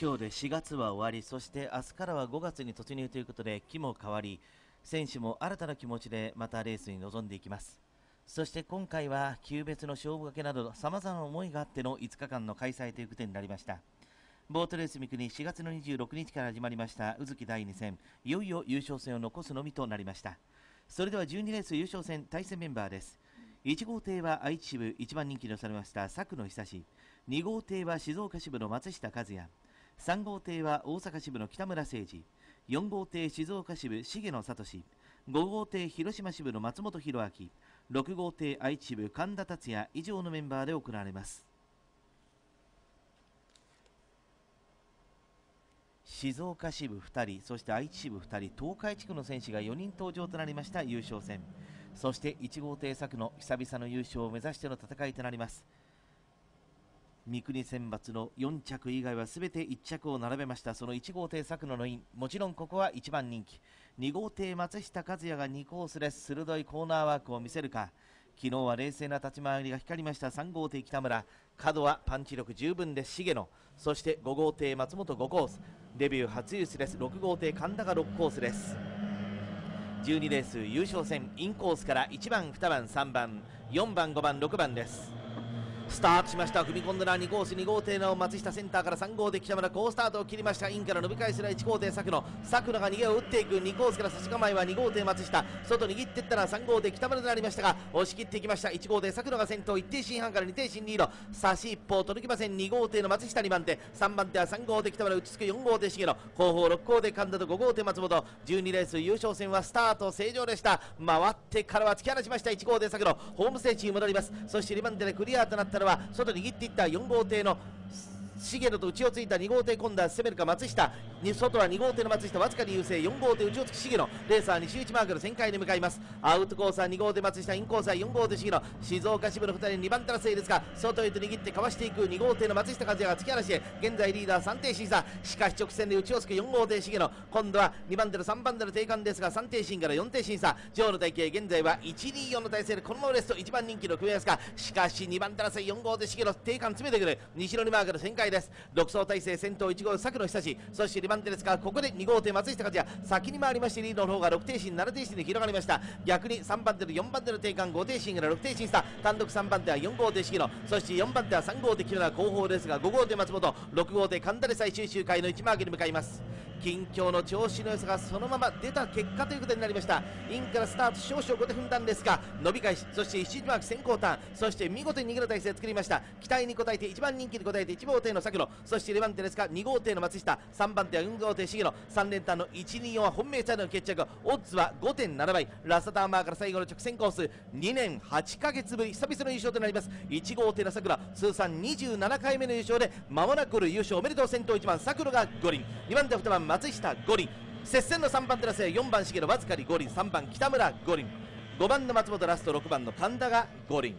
今日で4月は終わりそして明日からは5月に突入ということで気も変わり選手も新たな気持ちでまたレースに臨んでいきます。そして今回は級別の勝負掛けなどさまざまな思いがあっての5日間の開催ということになりました。ボートレース三国4月の26日から始まりました宇月第2戦。いよいよ優勝戦を残すのみとなりました。それでは12レース優勝戦対戦メンバーです。1号艇は愛知支部1番人気とされました佐久野久志。2号艇は静岡支部の松下和也。3号艇は大阪支部の北村誠二4号艇静岡支部重野聡5号艇広島支部の松本博明6号艇愛知支部神田達也以上のメンバーで行われます。静岡支部2人そして愛知支部2人東海地区の選手が4人登場となりました優勝戦。そして1号艇作の久々の優勝を目指しての戦いとなります。三国選抜の4着以外は全て1着を並べました。その1号艇作野のインもちろんここは1番人気。2号艇松下和也が2コースです鋭いコーナーワークを見せるか。昨日は冷静な立ち回りが光りました。3号艇北村。角はパンチ力十分です重野。そして5号艇松本5コース。デビュー初優勝です6号艇神田が6コースです12レース優勝戦インコースから1番2番3番4番5番6番です。スタートしました。踏み込んだら2コース2号艇の松下センターから3号艇北村好スタートを切りました。インから伸び返すら1号艇作野。作野が逃げを打っていく。2コースから差し構えは2号艇松下。外握っていったら3号艇北村となりましたが押し切っていきました。1号艇作野が先頭1艇進半から2艇進リード。差し一方届きません。2号艇の松下2番手。3番手は3号艇北村打ちつく4号艇重野後方6号艇神田と5号艇松本。12レース優勝戦はスタート正常でした。回ってからは突き放しました。1号艇作野。ホームステージに戻ります。そして2番手でクリアとなったのは外握っていった4号艇の重野と内をついた2号艇今度は攻めるか松下。外は2号艇の松下。わずかに優勢。4号艇内をつき重野レーサー西内マークの旋回に向かいます。アウトコースは2号艇松下。インコースは4号艇重野静岡支部の2人2番手のせいですが外へと握ってかわしていく2号艇の松下和也が突き放しへ。現在リーダー3艇審査。しかし直線で内をつく4号艇重野今度は2番手の3番手の定冠ですが3艇審から4艇審査。上の体型現在は124の体勢でこのままレスト1番人気の組み合わせがしかし2番手のせい。4号艇重野定冠詰めてくる。西野にマークの旋回です。独走体制先頭1号佐久野久志そして2番手ですがここで2号艇松下和也。先に回りましてリードの方が6艇進7艇進に広がりました。逆に3番手の4番手の定冠5艇進から6艇進差単独3番手は4号艇重野そして4番手は3号艇木村後方ですが5号艇松本6号艇神田で最終周回の1マークに向かいます。近況の調子の良さがそのまま出た結果ということになりました。インからスタート少々後手踏んだんですが伸び返しそして1マーク先行ターンそして見事に逃げる体勢を作りました。期待に応えて1番人気に応えて1号艇の佐久野そして2番手ですが2号艇の松下3番手は4号艇重野3連単の124は本命チャイの決着オッズは5.7倍。ラストターンマーから最後の直線コース2年8ヶ月ぶり久々の優勝となります。1号艇の佐久良通算27回目の優勝でまもなく優勝おめでとう先頭1番佐久良が5輪。2番手2番松下五輪。接戦の3番手のせい4番重野わずかに五輪。3番北村五輪。5番の松本ラスト6番の神田が五輪。